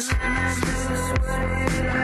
This is what it is.